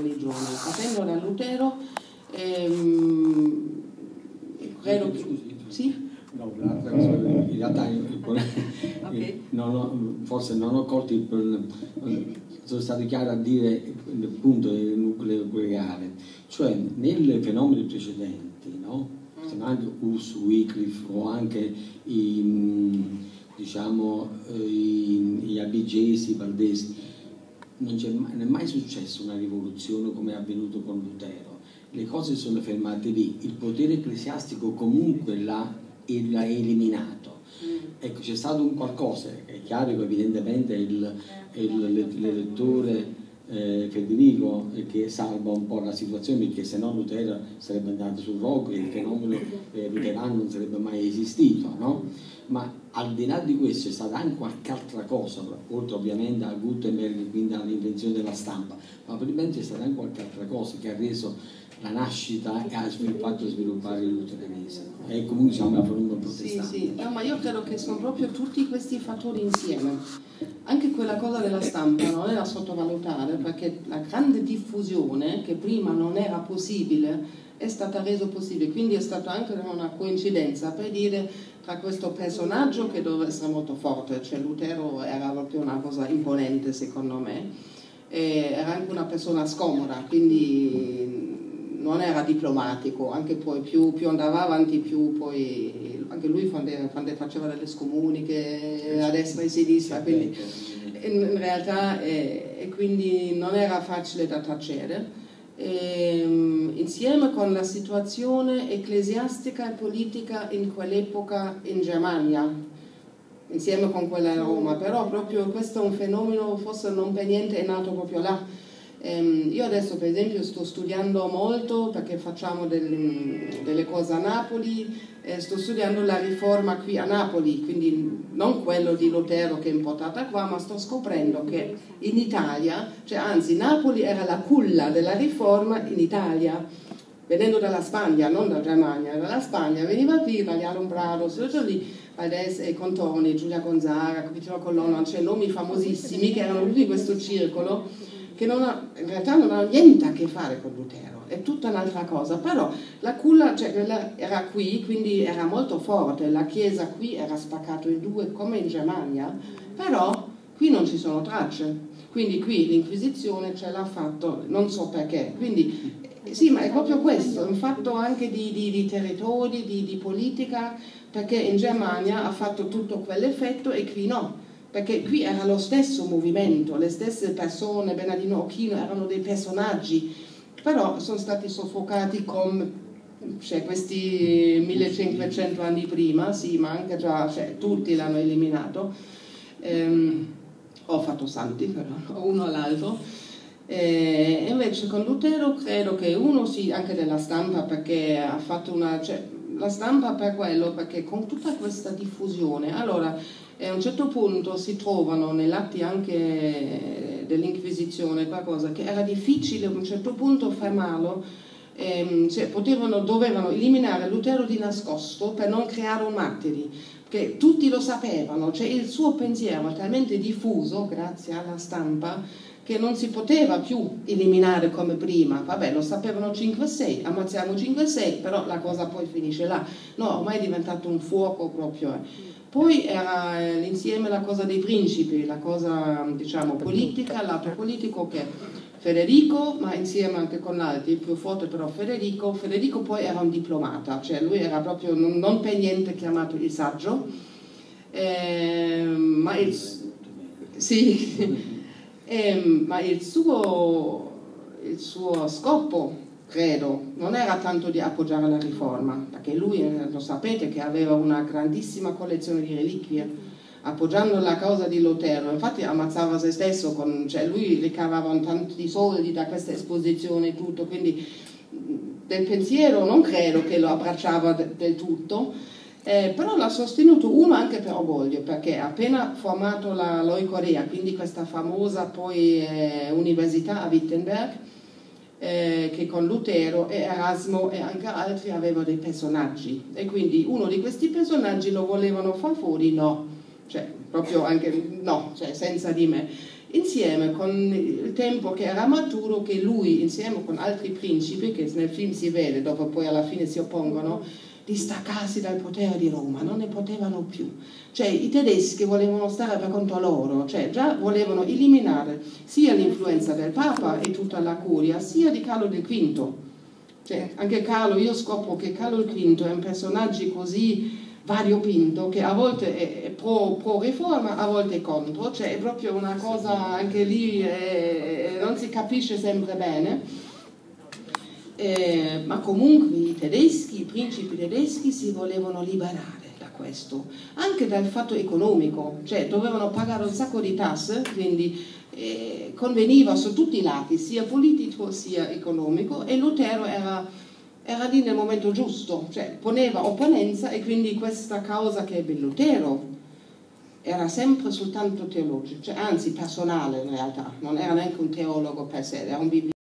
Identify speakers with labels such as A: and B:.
A: religione. Partendo da Lutero, ehm, credo che...
B: Scusi,
A: Sì?
B: No, in realtà io-
A: Ok.
B: non ho- forse non ho colto il, sono stato chiaro a dire il punto del nucleo nucleare, cioè nei fenomeni precedenti, no? Sono anche Hus, Wycliffe o anche i, diciamo, eh, i, gli abigesi, i valdesi, non, c'è mai, non è mai successo una rivoluzione come è avvenuto con Lutero. Le cose sono fermate lì, il potere ecclesiastico comunque l'ha, l'ha eliminato. Ecco, c'è stato un qualcosa, è chiaro che evidentemente il, il, l'elettore eh, Federico eh, che salva un po' la situazione perché se no Lutero sarebbe andato sul rogo e il fenomeno eh, luterano non sarebbe mai esistito, no? Ma al di là di questo c'è stata anche qualche altra cosa, oltre ovviamente a Gutenberg, quindi all'invenzione della stampa, ma probabilmente c'è stata anche qualche altra cosa che ha reso la nascita e ha fatto sviluppare il luteranesimo e comunque la forma
A: Sì,
B: protestante.
A: sì, no, ma io credo che sono proprio tutti questi fattori insieme. Anche quella cosa della stampa non è da sottovalutare perché la grande diffusione che prima non era possibile è stata resa possibile, quindi è stata anche una coincidenza per dire tra questo personaggio che doveva essere molto forte, cioè Lutero era proprio una cosa imponente secondo me, era anche una persona scomoda, quindi non era diplomatico, anche poi più, più andava avanti più poi anche lui quando, quando faceva delle scomuniche a destra e a sinistra, quindi in, realtà eh, e quindi non era facile da tacere. Ehm, insieme con la situazione ecclesiastica e politica in quell'epoca in Germania, insieme con quella a Roma, però proprio questo è un fenomeno, forse non per niente è nato proprio là. Ehm, io adesso per esempio sto studiando molto perché facciamo del- delle cose a Napoli, sto studiando la riforma qui a Napoli, quindi non quello di Lutero che è importata qua, ma sto scoprendo che in Italia, cioè anzi Napoli era la culla della riforma in Italia, venendo dalla Spagna, non dalla Germania, dalla Spagna, veniva qui Italiano Brado, sono lì Valdés e Contoni, Giulia Gonzaga, Capitolo Colonna, cioè nomi famosissimi che erano tutti in questo circolo che ha, in realtà non ha niente a che fare con Lutero, è tutta un'altra cosa, però la culla cioè, era qui, quindi era molto forte, la chiesa qui era spaccata in due come in Germania, però qui non ci sono tracce, quindi qui l'Inquisizione ce l'ha fatto, non so perché, quindi sì, ma è proprio questo, un fatto anche di, di, di territori, di, di politica, perché in Germania ha fatto tutto quell'effetto e qui no perché qui era lo stesso movimento, le stesse persone, Bernardino Occhino erano dei personaggi, però sono stati soffocati con cioè, questi 1500 anni prima, sì, ma anche già, cioè, tutti l'hanno eliminato. Ehm, ho fatto santi, però, uno all'altro. E invece con Lutero credo che uno sì, anche della stampa, perché ha fatto una... Cioè, la stampa per quello, perché con tutta questa diffusione, allora e a un certo punto si trovano atti anche dell'Inquisizione qualcosa che era difficile a un certo punto fermarlo, ehm, cioè potevano, dovevano eliminare Lutero di nascosto per non creare un martiri, che tutti lo sapevano, cioè il suo pensiero era talmente diffuso grazie alla stampa che non si poteva più eliminare come prima, vabbè lo sapevano 5-6, ammazziamo 5-6, però la cosa poi finisce là, no, ormai è diventato un fuoco proprio. eh. Poi era eh, l'insieme la cosa dei principi, la cosa diciamo politica, lato politico che Federico, ma insieme anche con altri, più forte però Federico, Federico poi era un diplomata, cioè lui era proprio non, non per niente chiamato il saggio, eh, ma il, sì, eh, ma il suo, il suo scopo credo, non era tanto di appoggiare la riforma, perché lui, eh, lo sapete, che aveva una grandissima collezione di reliquie, appoggiando la causa di Lutero, infatti ammazzava se stesso, con, cioè lui ricavava tanti soldi da questa esposizione e tutto, quindi del pensiero non credo che lo abbracciava de, del tutto, eh, però l'ha sostenuto uno anche per orgoglio, perché ha appena formato la Loicorea, quindi questa famosa poi eh, università a Wittenberg, eh, che con Lutero e Erasmo e anche altri avevano dei personaggi. E quindi uno di questi personaggi lo volevano far fuori, no, cioè proprio anche no, cioè senza di me. insieme con il tempo che era maturo, che lui insieme con altri principi, che nel film si vede, dopo poi alla fine si oppongono, di staccarsi dal potere di Roma, non ne potevano più. Cioè i tedeschi volevano stare per conto loro, cioè già volevano eliminare sia l'influenza del Papa e tutta la curia, sia di Carlo V. Cioè, anche Carlo, io scopro che Carlo V è un personaggio così variopinto che a volte è pro, pro, riforma, a volte è contro, cioè è proprio una cosa anche lì è, non si capisce sempre bene. Eh, ma comunque i tedeschi, i principi tedeschi si volevano liberare da questo, anche dal fatto economico, cioè dovevano pagare un sacco di tasse, quindi eh, conveniva su tutti i lati, sia politico sia economico, e Lutero era, era lì nel momento giusto, cioè poneva opponenza e quindi questa causa che ebbe Lutero era sempre soltanto teologico, cioè, anzi personale in realtà, non era neanche un teologo per sé, era un biblista.